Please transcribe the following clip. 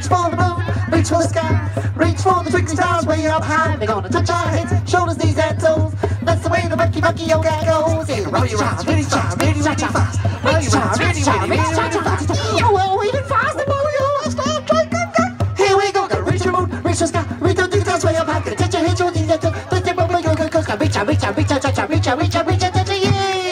reach for the moon, reach for the sky, reach for the twinkling stars way up high. They're gonna touch our heads, shoulders, knees, and toes. That's the way the monkey monkey yoga goes. Yeah, really fast, really fast, really fast, really fast, really fast, really fast, really fast, really fast. Oh, well, even faster, Mario. Let's go, try, go, go. Here we go, gonna reach the moon, reach the sky, reach the twinkling stars way up high. Gonna touch our heads, shoulders, knees, and toes. That's the way the monkey monkey yoga goes. Reach out, reach out, reach out, reach out, reach out, reach out.